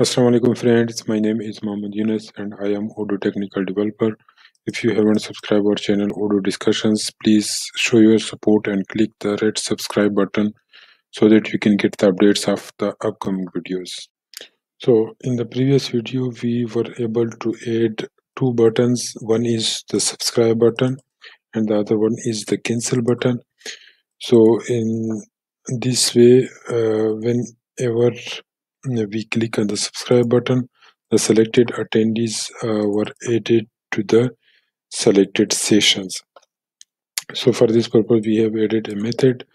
Assalamu alaikum friends, my name is Mohammed Yunus and I am Odoo Technical Developer. If you haven't subscribed our channel Odoo Discussions, please show your support and click the red subscribe button so that you can get the updates of the upcoming videos. So in the previous video, we were able to add two buttons. One is the subscribe button and the other one is the cancel button. So in this way, uh, whenever we click on the subscribe button, the selected attendees uh, were added to the selected sessions. So for this purpose, we have added a method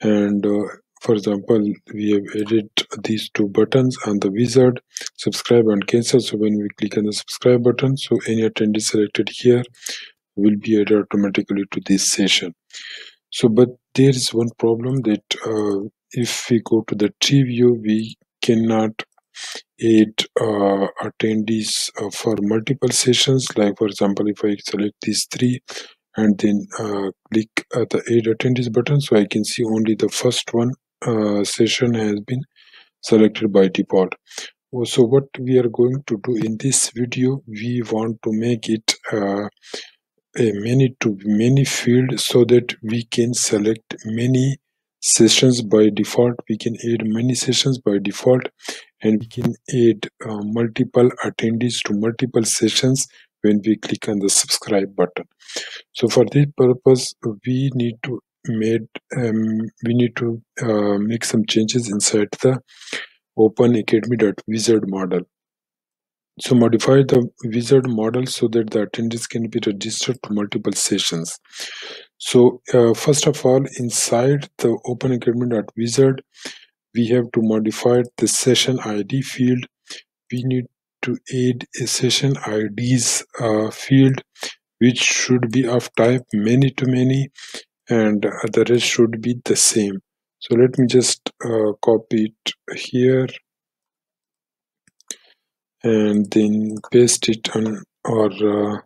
and uh, for example, we have added these two buttons on the wizard, subscribe and cancel. So when we click on the subscribe button, so any attendee selected here will be added automatically to this session. So, but there is one problem that uh, if we go to the tree view, we cannot add uh, attendees uh, for multiple sessions. Like for example, if I select these three and then uh, click the add attendees button, so I can see only the first one uh, session has been selected by default. So what we are going to do in this video, we want to make it uh, a many to many field so that we can select many sessions by default. We can add many sessions by default and we can add uh, multiple attendees to multiple sessions when we click on the subscribe button. So for this purpose we need to made um, we need to uh, make some changes inside the open academy.wizard model. So modify the wizard model so that the attendees can be registered to multiple sessions. So uh, first of all, inside the Open Academy.wizard, we have to modify the session ID field. We need to add a session IDs uh, field, which should be of type many to many, and the rest should be the same. So let me just uh, copy it here and then paste it on our uh,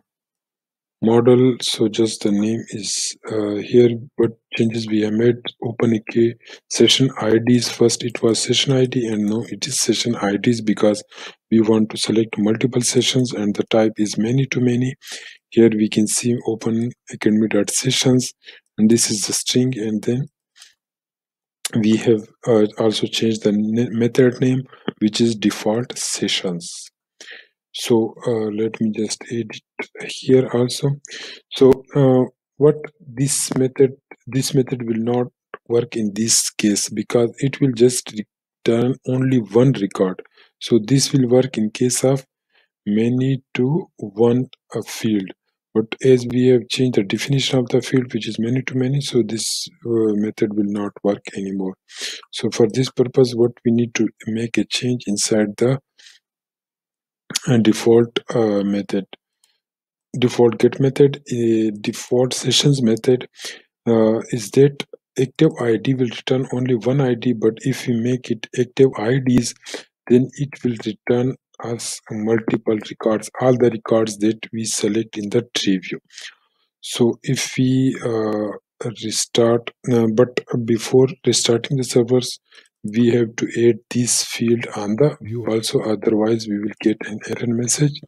model. So just the name is uh, here what changes we have made. Openak session ids first it was session id and now it is session ids because we want to select multiple sessions and the type is many to many. Here we can see open academy.sessions and this is the string and then we have uh, also changed the method name which is default sessions so uh, let me just edit here also. So uh, what this method this method will not work in this case because it will just return only one record. So this will work in case of many to one field. But as we have changed the definition of the field which is many to many so this uh, method will not work anymore. So for this purpose what we need to make a change inside the default uh, method. Default get method a default sessions method uh, is that active id will return only one id but if we make it active ids then it will return us multiple records all the records that we select in the tree view so if we uh, restart uh, but before restarting the servers we have to add this field on the view also otherwise we will get an error message.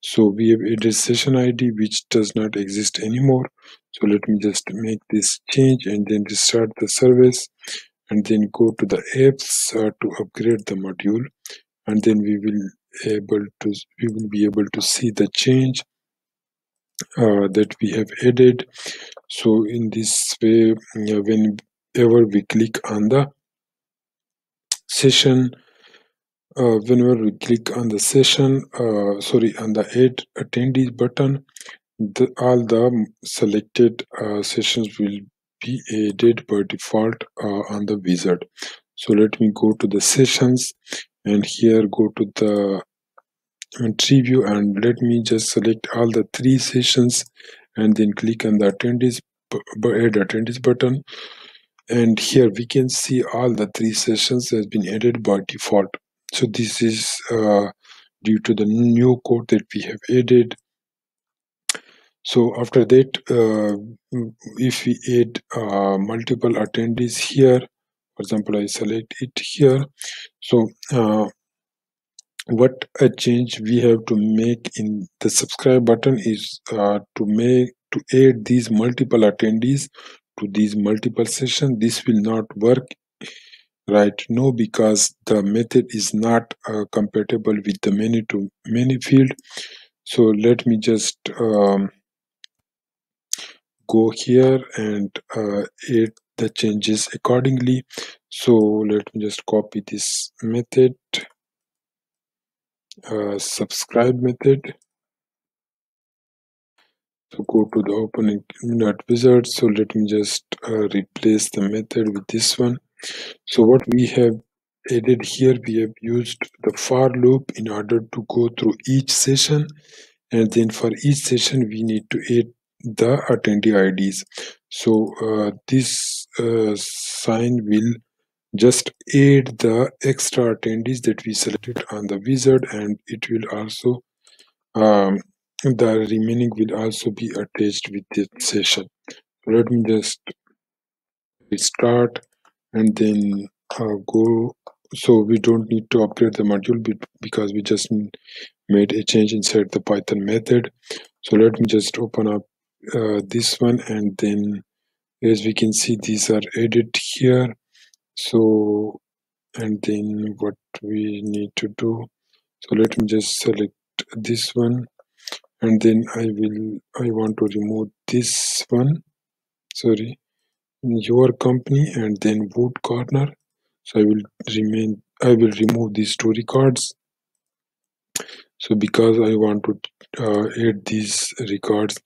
So we have added session id which does not exist anymore. So let me just make this change and then restart the service and then go to the apps uh, to upgrade the module. And then we will able to we will be able to see the change uh, that we have added. So in this way whenever we click on the session uh, whenever we click on the session uh, sorry on the add attendees button the, all the selected uh, sessions will be added by default uh, on the wizard. So let me go to the sessions and here go to the tree view and let me just select all the three sessions and then click on the attendees add attendees button and here we can see all the three sessions has been added by default. So this is uh, due to the new code that we have added. So after that uh, if we add uh, multiple attendees here for example i select it here. So uh, what a change we have to make in the subscribe button is uh, to make to add these multiple attendees to these multiple sessions this will not work right now because the method is not uh, compatible with the many to many field. So let me just um, go here and uh, add the changes accordingly. So let me just copy this method uh, subscribe method so go to the opening minute wizard. So let me just uh, replace the method with this one. So what we have added here we have used the for loop in order to go through each session. And then for each session we need to add the attendee IDs so uh, this uh, sign will just add the extra attendees that we selected on the wizard. And it will also um, the remaining will also be attached with this session. Let me just restart and then uh, go. So we don't need to upgrade the module because we just made a change inside the python method. So let me just open up uh, this one and then as we can see these are added here. So and then what we need to do. So let me just select this one and then I will I want to remove this one sorry your company and then wood corner. So I will remain I will remove these two records so because I want to uh, add these records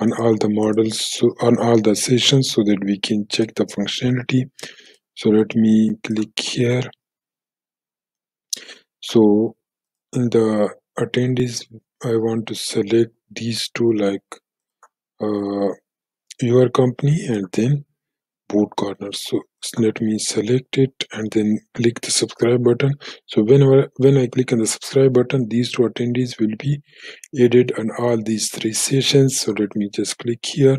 on all the models so on all the sessions so that we can check the functionality. So let me click here. So in the attendees I want to select these two like uh, your company and then wood corner. So let me select it and then click the subscribe button. So whenever when i click on the subscribe button these two attendees will be added on all these three sessions. So let me just click here.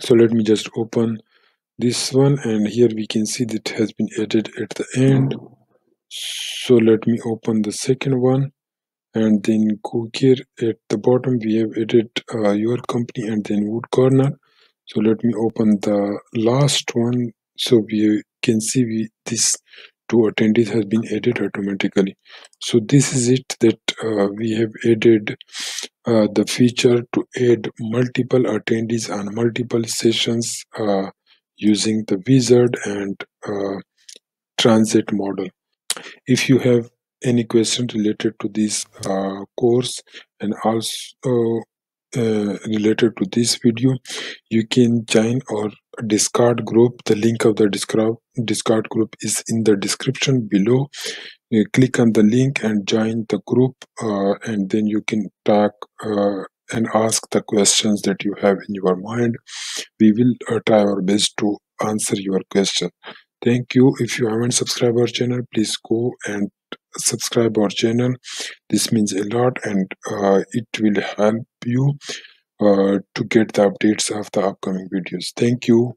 So let me just open this one and here we can see that has been added at the end. So let me open the second one and then go here at the bottom. We have added uh, your company and then wood corner. So let me open the last one. So we can see we this two attendees has been added automatically. So this is it that uh, we have added uh, the feature to add multiple attendees on multiple sessions uh, using the wizard and uh, transient model. If you have any question related to this uh, course and also uh, related to this video you can join our discord group. The link of the discord discord group is in the description below. You click on the link and join the group uh, and then you can talk uh, and ask the questions that you have in your mind. We will uh, try our best to answer your question. Thank you. If you haven't subscribed our channel please go and subscribe our channel. This means a lot and uh, it will help you uh, to get the updates of the upcoming videos. Thank you